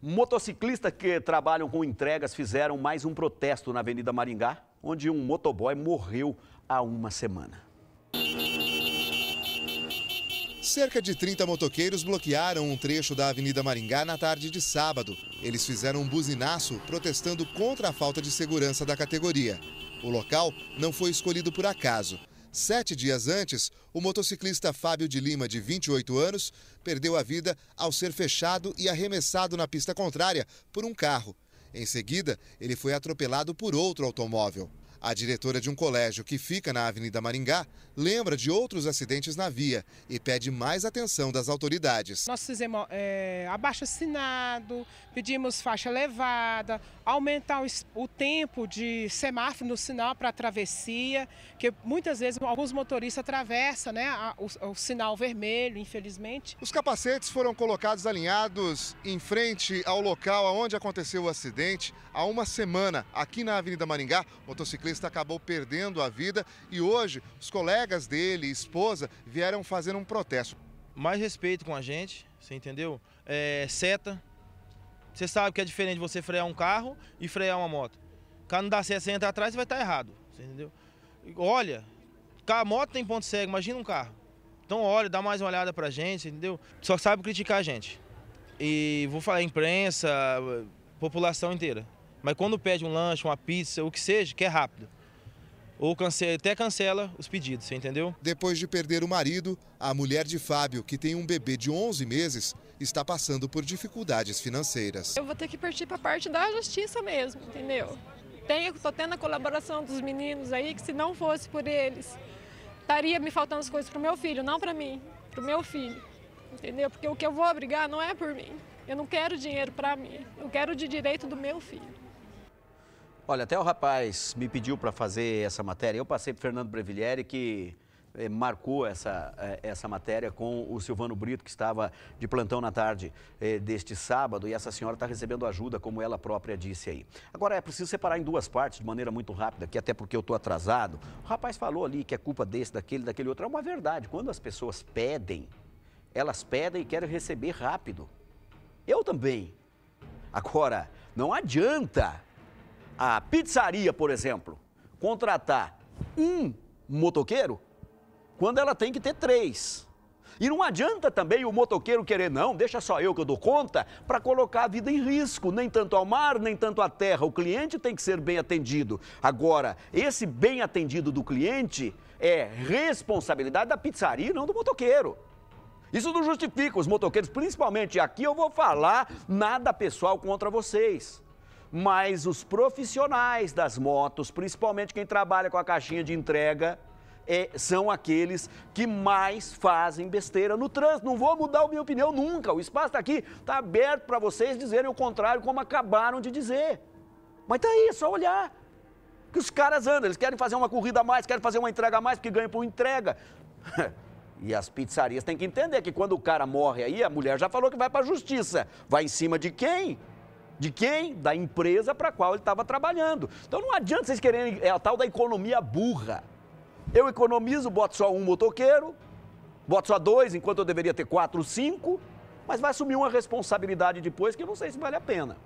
Motociclistas que trabalham com entregas fizeram mais um protesto na Avenida Maringá, onde um motoboy morreu há uma semana. Cerca de 30 motoqueiros bloquearam um trecho da Avenida Maringá na tarde de sábado. Eles fizeram um buzinaço protestando contra a falta de segurança da categoria. O local não foi escolhido por acaso. Sete dias antes, o motociclista Fábio de Lima, de 28 anos, perdeu a vida ao ser fechado e arremessado na pista contrária por um carro. Em seguida, ele foi atropelado por outro automóvel. A diretora de um colégio que fica na Avenida Maringá lembra de outros acidentes na via e pede mais atenção das autoridades. Nós fizemos é, abaixo assinado, pedimos faixa elevada, aumentar o, o tempo de semáforo no sinal para travessia, que muitas vezes alguns motoristas atravessam né, a, o, o sinal vermelho, infelizmente. Os capacetes foram colocados alinhados em frente ao local onde aconteceu o acidente há uma semana, aqui na Avenida Maringá. O motociclista acabou perdendo a vida e hoje os colegas dele e esposa vieram fazer um protesto. Mais respeito com a gente, você entendeu? É, seta. Você sabe que é diferente você frear um carro e frear uma moto. O carro não dá seta, você entra atrás, você vai estar errado, você entendeu? Olha, a moto tem ponto cego, imagina um carro. Então olha, dá mais uma olhada pra gente, entendeu? Só sabe criticar a gente. E vou falar imprensa, população inteira. Mas quando pede um lanche, uma pizza, o que seja, que é rápido. Ou cancela, até cancela os pedidos, você entendeu? Depois de perder o marido, a mulher de Fábio, que tem um bebê de 11 meses, está passando por dificuldades financeiras. Eu vou ter que partir para a parte da justiça mesmo, entendeu? Tenho, tô tendo a colaboração dos meninos aí, que se não fosse por eles, estaria me faltando as coisas para o meu filho, não para mim, para o meu filho, entendeu? Porque o que eu vou brigar não é por mim. Eu não quero dinheiro para mim, eu quero de direito do meu filho. Olha, até o rapaz me pediu para fazer essa matéria. Eu passei para Fernando Brevilieri, que eh, marcou essa, eh, essa matéria com o Silvano Brito, que estava de plantão na tarde eh, deste sábado, e essa senhora está recebendo ajuda, como ela própria disse aí. Agora, é preciso separar em duas partes, de maneira muito rápida, aqui até porque eu estou atrasado. O rapaz falou ali que é culpa desse, daquele, daquele outro. É uma verdade. Quando as pessoas pedem, elas pedem e querem receber rápido. Eu também. Agora, não adianta a pizzaria, por exemplo, contratar um motoqueiro quando ela tem que ter três. E não adianta também o motoqueiro querer, não, deixa só eu que eu dou conta, para colocar a vida em risco, nem tanto ao mar, nem tanto à terra. O cliente tem que ser bem atendido. Agora, esse bem atendido do cliente é responsabilidade da pizzaria, não do motoqueiro. Isso não justifica os motoqueiros, principalmente aqui eu vou falar nada pessoal contra vocês mas os profissionais das motos, principalmente quem trabalha com a caixinha de entrega, é, são aqueles que mais fazem besteira no trânsito. Não vou mudar a minha opinião nunca. O espaço está aqui, está aberto para vocês dizerem o contrário, como acabaram de dizer. Mas tá aí, é só olhar. Que os caras andam, eles querem fazer uma corrida a mais, querem fazer uma entrega a mais, porque ganham por entrega. E as pizzarias têm que entender que quando o cara morre aí, a mulher já falou que vai para a justiça. Vai em cima de quem? De quem? Da empresa para a qual ele estava trabalhando. Então não adianta vocês quererem, é a tal da economia burra. Eu economizo, boto só um motoqueiro, boto só dois, enquanto eu deveria ter quatro, cinco, mas vai assumir uma responsabilidade depois que eu não sei se vale a pena.